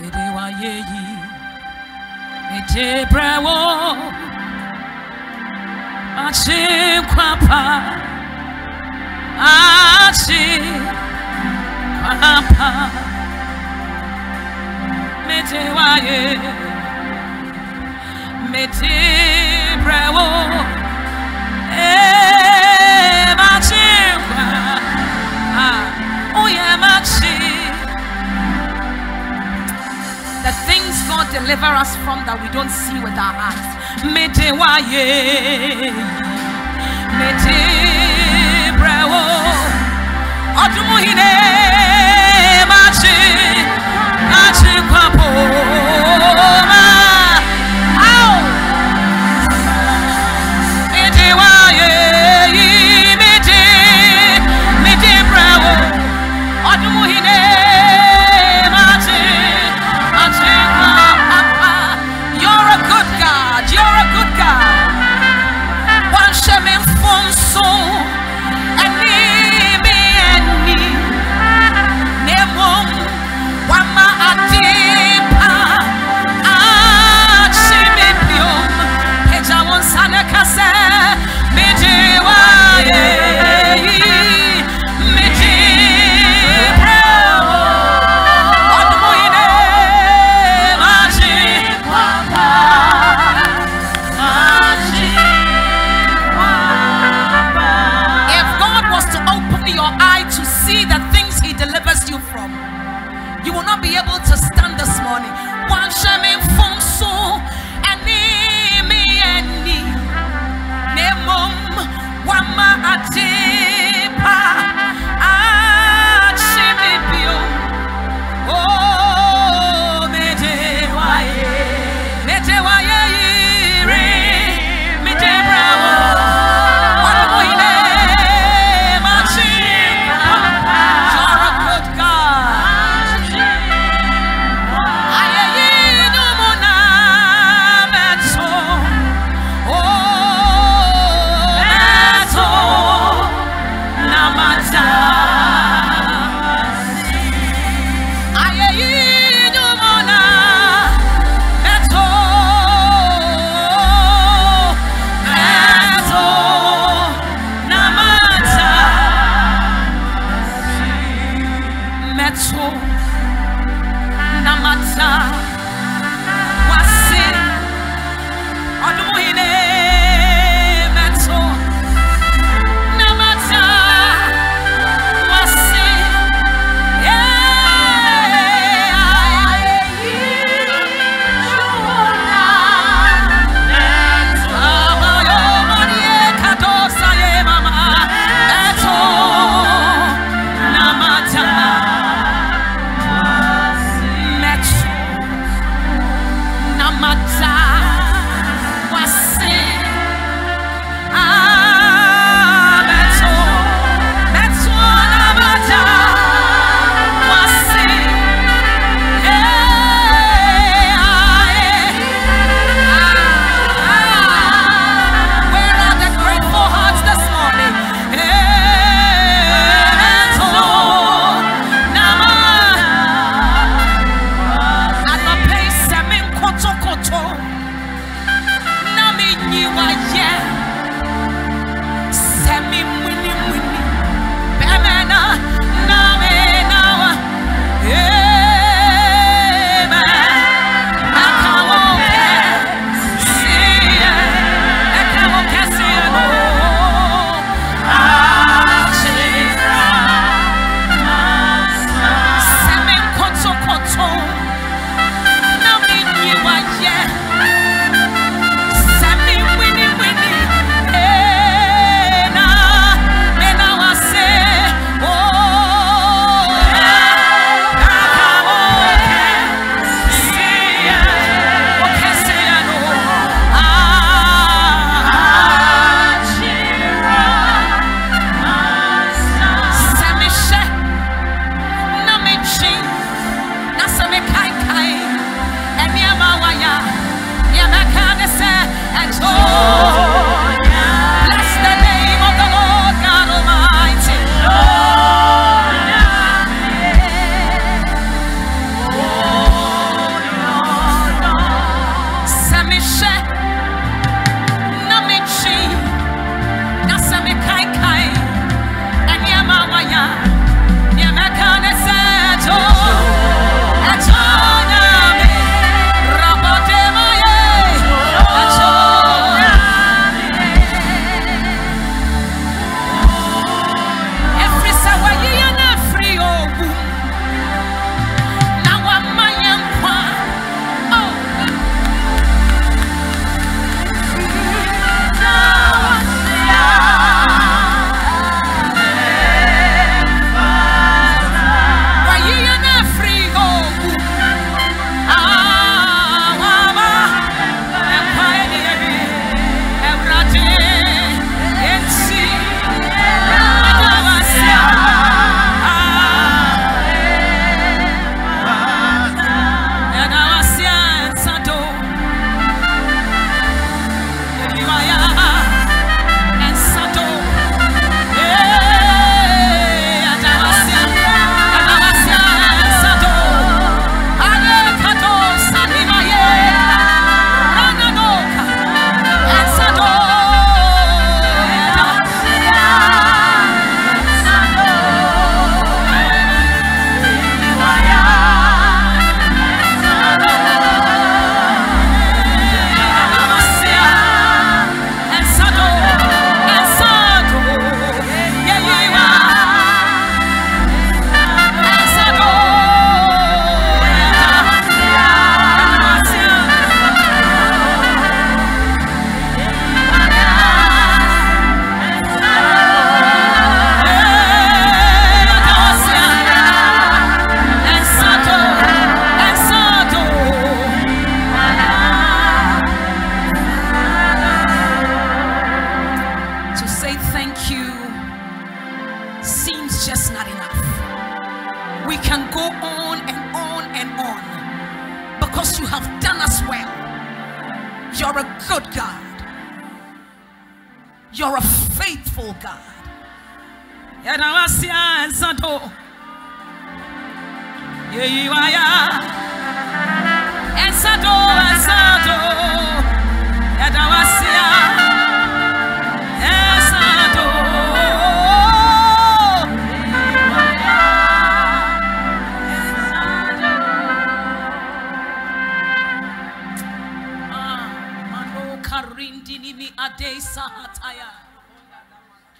mede wayɛ yi mede brɛ wo akye kwapa. Akye kwapa. Mete wayɛ ye, mete wo God deliver us from that we don't see with our eyes. Machi. Machi kwapo.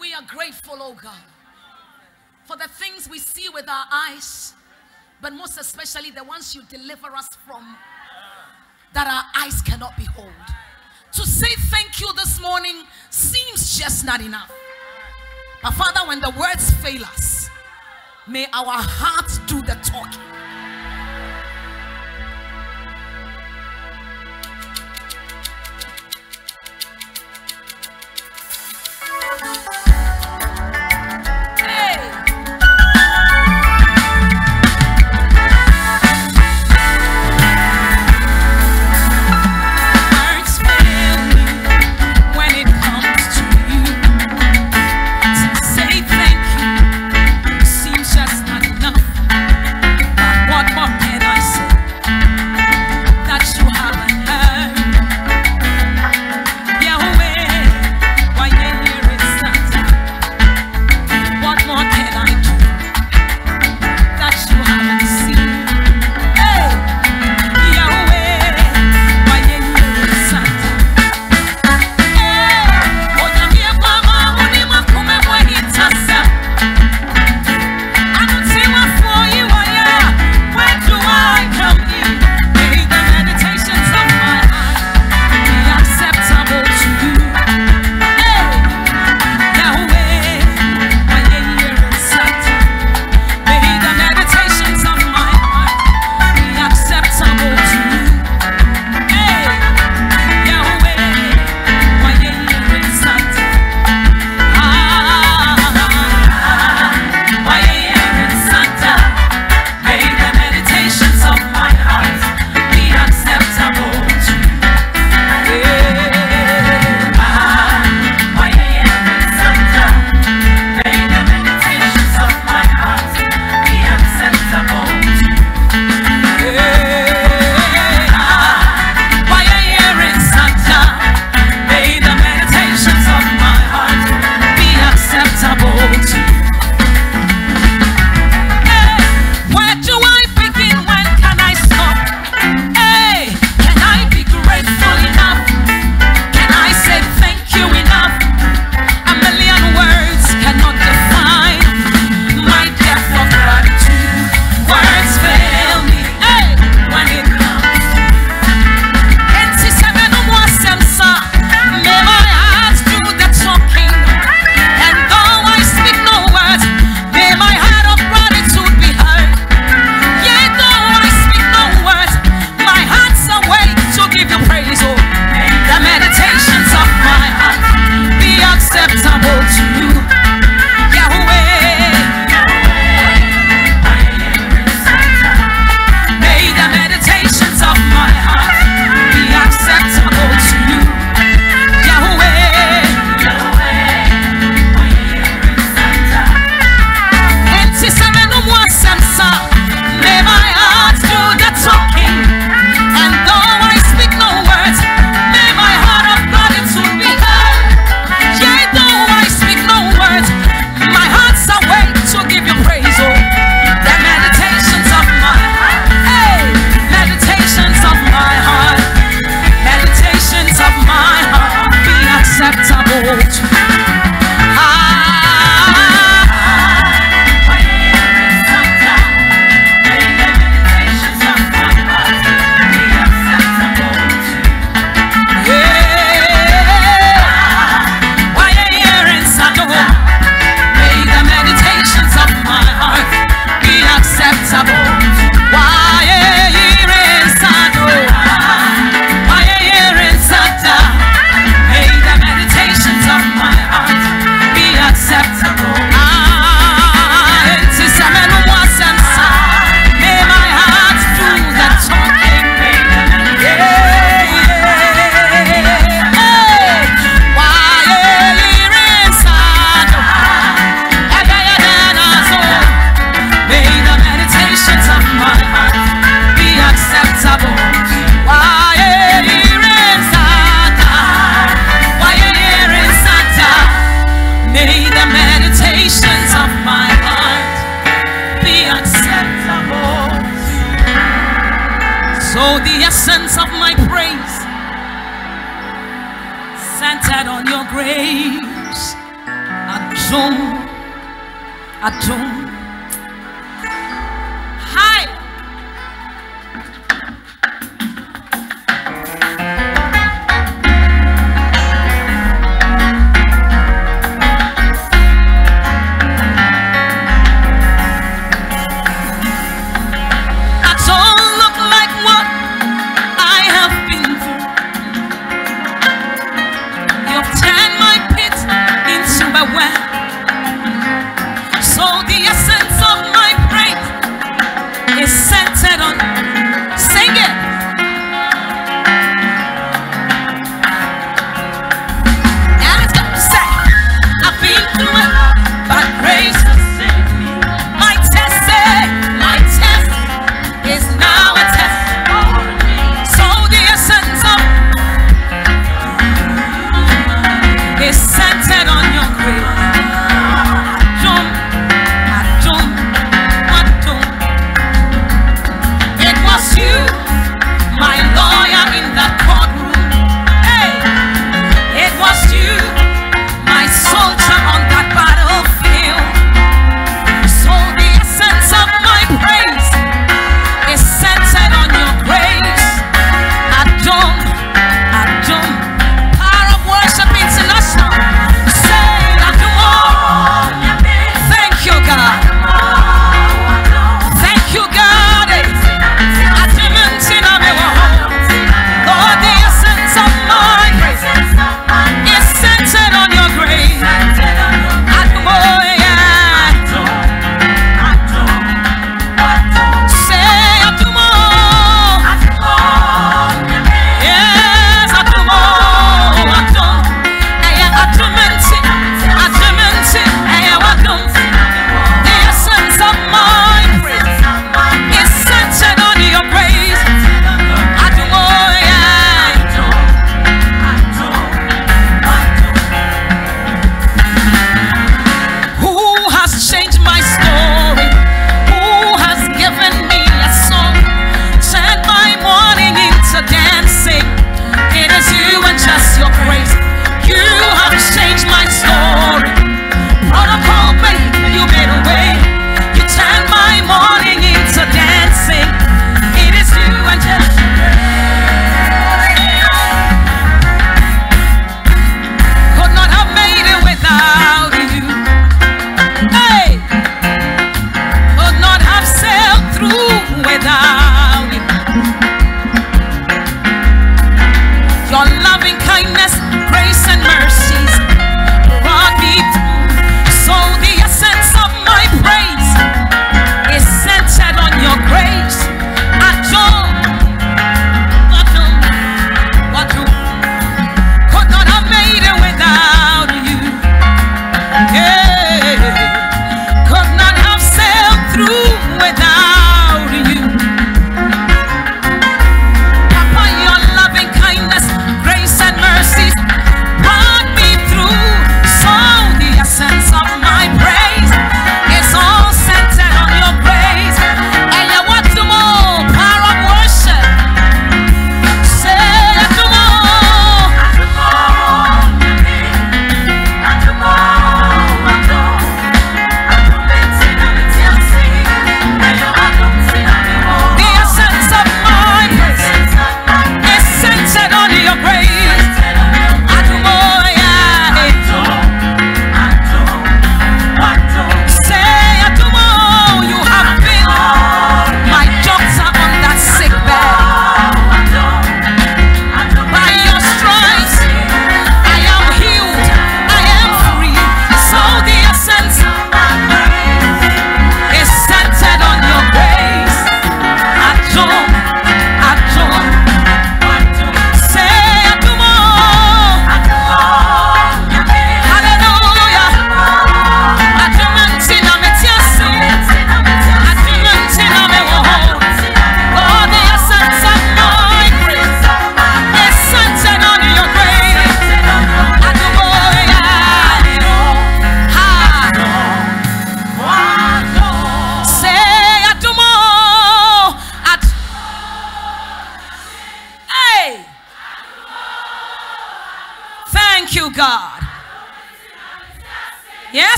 We are grateful, oh God, for the things we see with our eyes, but most especially the ones you deliver us from that our eyes cannot behold. To say thank you this morning seems just not enough. But Father, when the words fail us, may our hearts do the talking.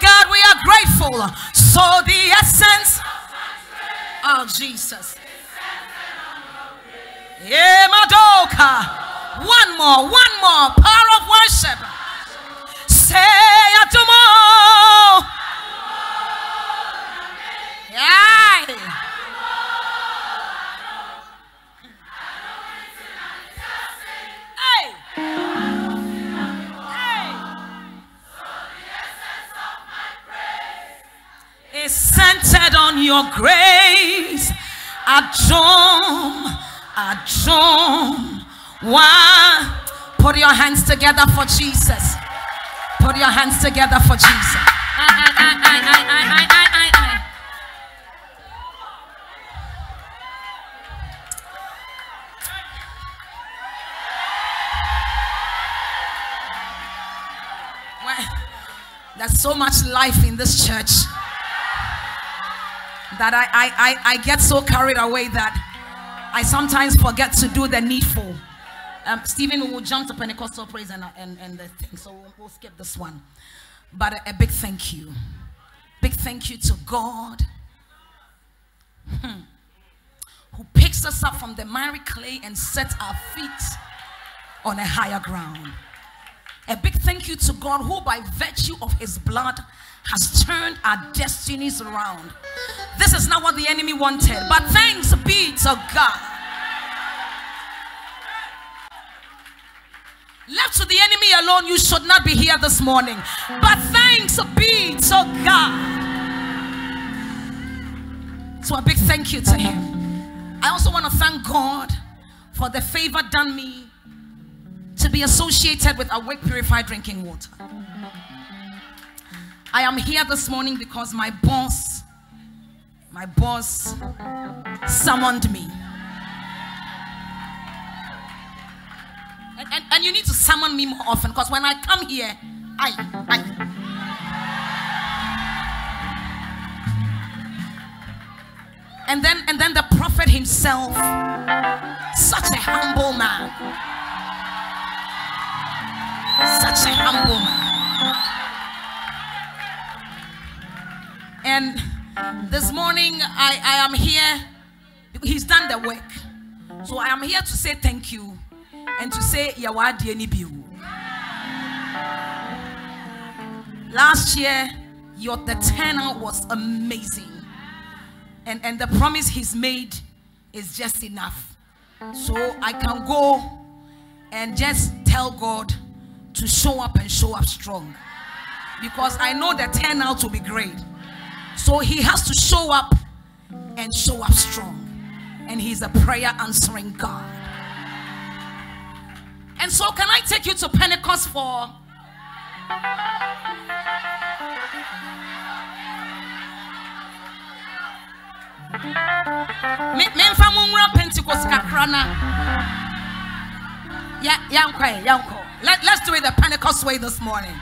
God, we are grateful. So the essence of Jesus. Yeah, Madoka. One more, one more. Power of worship. Say Adumo. Yeah. Your grace. Adom, Adom. Why? Put your hands together for Jesus. Put your hands together for Jesus. There's so much life in this church that I, I, I, I get so carried away that I sometimes forget to do the needful. Um, Stephen will jump to Pentecostal praise and, and, and the thing, so we'll, we'll skip this one. But a, a, big thank you. Big thank you to God hmm, who picks us up from the miry clay and sets our feet on a higher ground. A big thank you to God who, by virtue of his blood, has turned our destinies around. This is not what the enemy wanted, but thanks be to God. Left to the enemy alone, you should not be here this morning. But thanks be to God. So, a big thank you to Him. I also want to thank God for the favor done me to be associated with Awake Purified Drinking Water. I am here this morning because my boss, my boss summoned me. And, and, and you need to summon me more often because when I come here, I, I. And then, and then the prophet himself, such a humble man, such a humble man. And this morning, I, I am here. He's done the work. So I am here to say thank you and to say, Yawadi Enibiu. Last year, your the turnout was amazing. And, and the promise he's made is just enough. So I can go and just tell God to show up and show up strong. Because I know the turnout will be great. So he has to show up and show up strong. And he's a prayer answering God. And so, can I take you to Pentecost for? let's do it the pentecost way this morning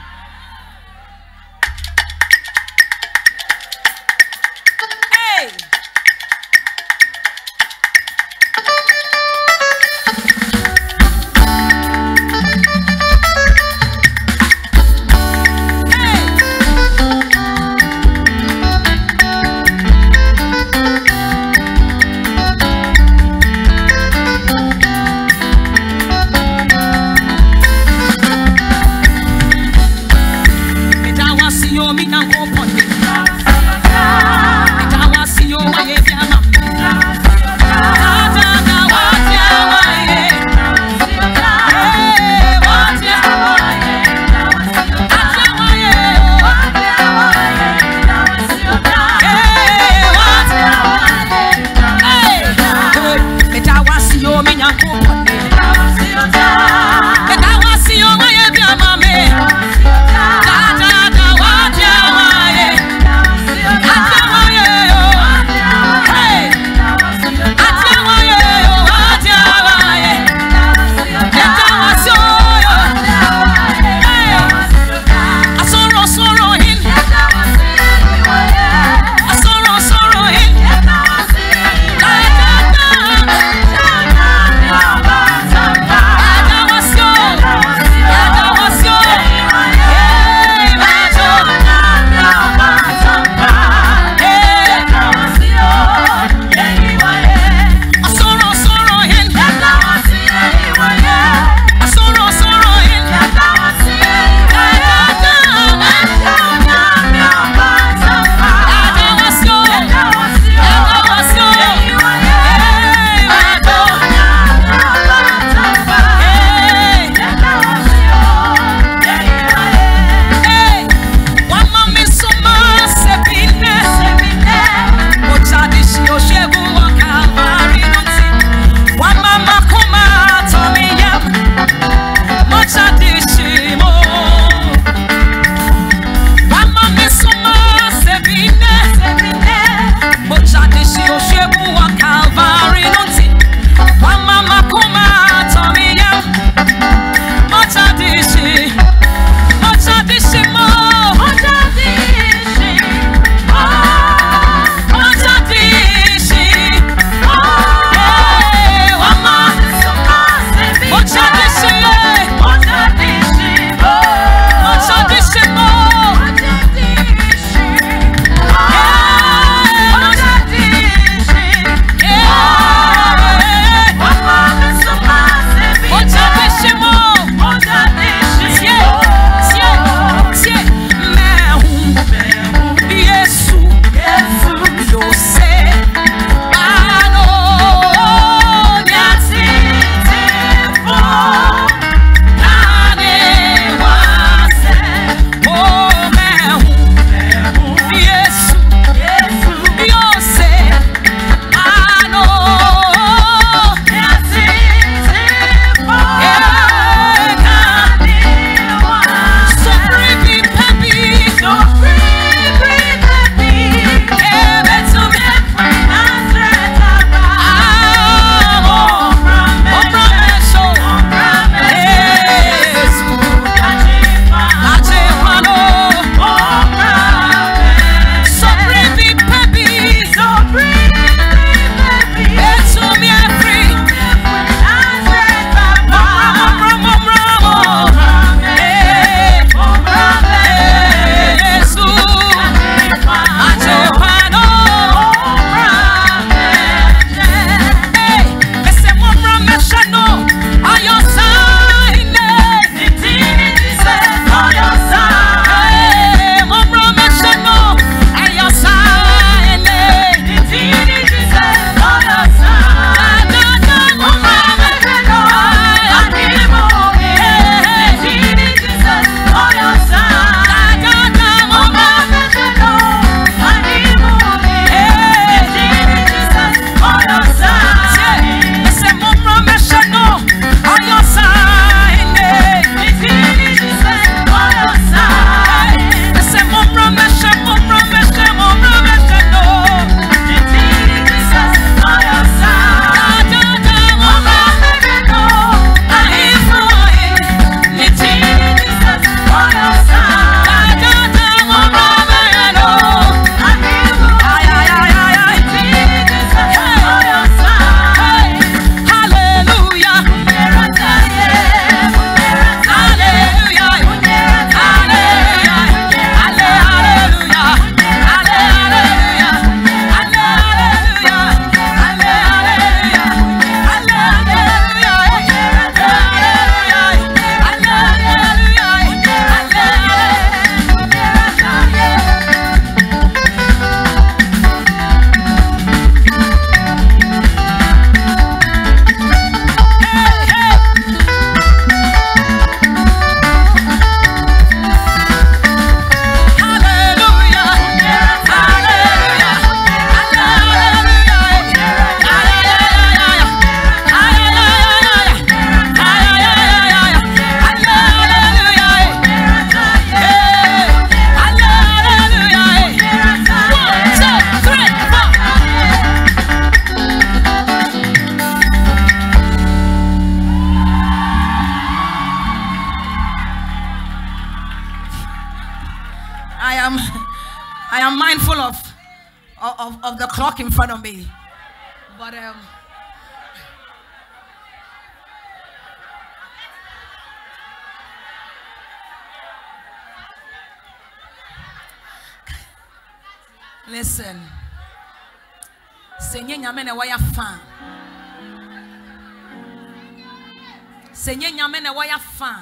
listen. Sɛ nyɛ nyame na wɔyɛ fa. Sɛ nyɛ nyame na wɔyɛ fa.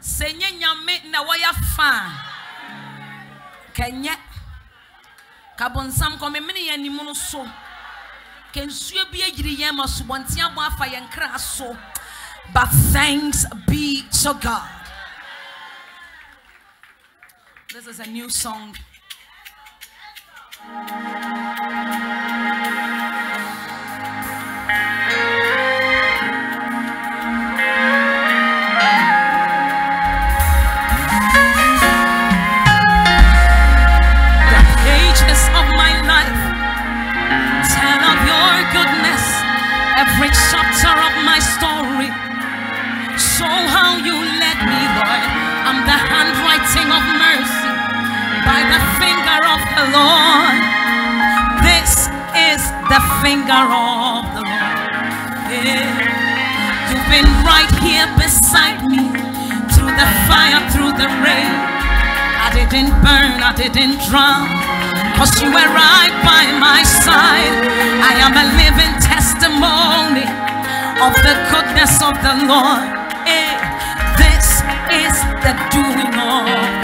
Sɛ nyɛ nyame na wɔyɛ fa. Kɛnyɛ kabonsam kɔmemene yɛn anim no so. Kɛnsuo bi agyiri yɛn ma subɔnten abɔ afa yɛn kra so. But thanks be to god. This is a new song. finger of the Lord. Yeah. You've been right here beside me through the fire, through the rain. I didn't burn, I didn't drown, cause you were right by my side. I am a living testimony of the goodness of the Lord. Yeah. This is the doing of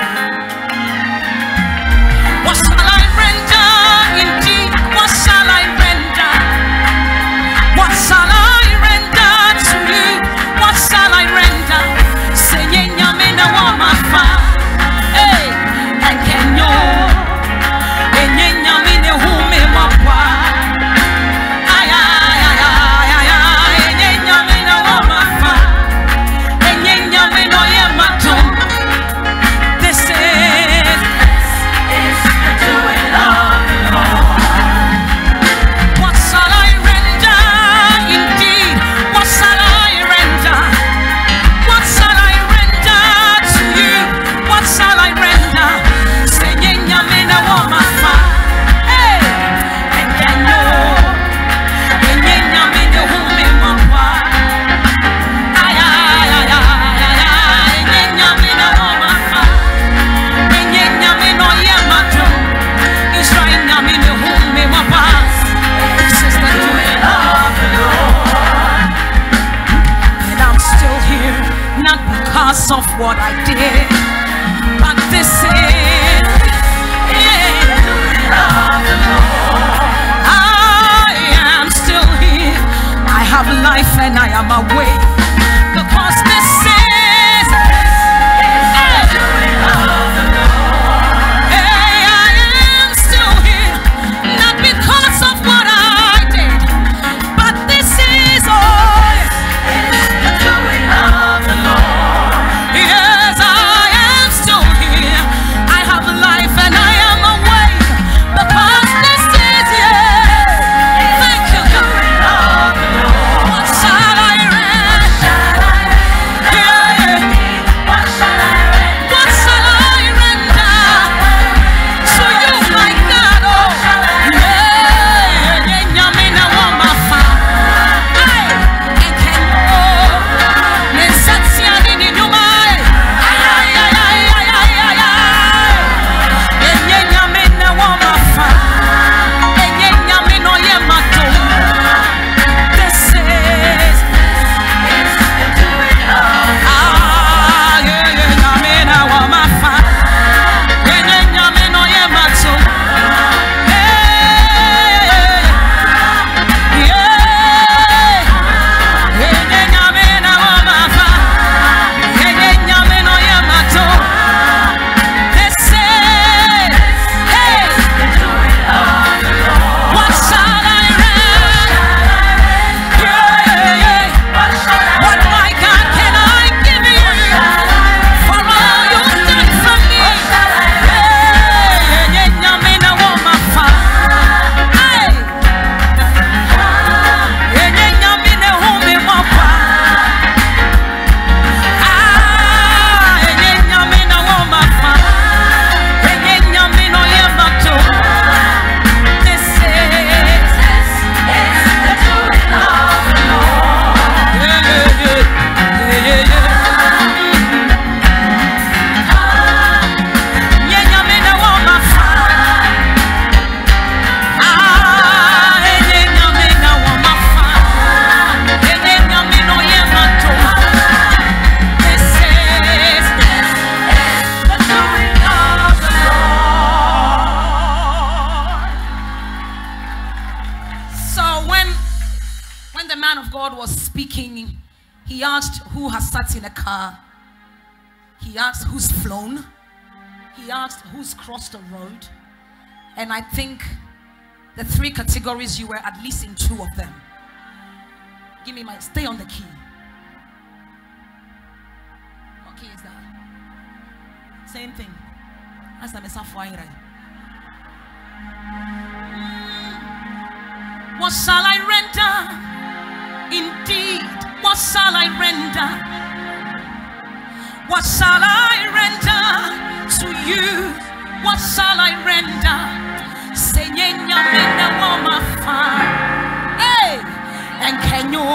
crossed the road. And I think the three categories you were at least in two of them. Give me my stay on the key. What key is that? Same thing. The Mesa Fuaira. Mm. What shall I render? Indeed, what shall I render? What shall I render to you? What shall I render? Fa. Hey, and can you?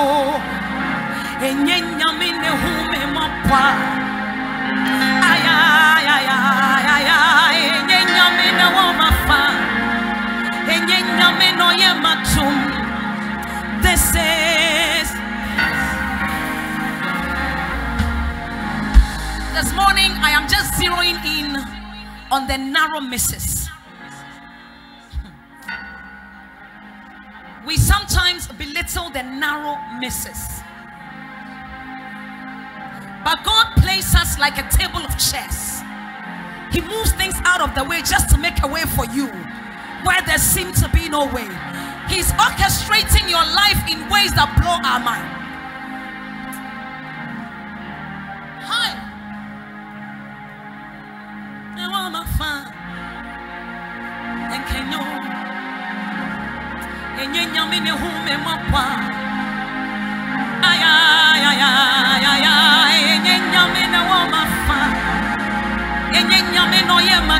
Enyenya mene hume mapa. Ay ay ay ay ay ay. Wama fa. Enyenya meno yematum. This is This morning, I am just zeroing in on the narrow misses. We sometimes belittle the narrow misses. But God plays us like a table of chess. He moves things out of the way just to make a way for you where there seemed to be no way. He's orchestrating your life in ways that blow our mind. And you know me, who me, my pa. Ay, ay, ay, ay, ay, ay. And you know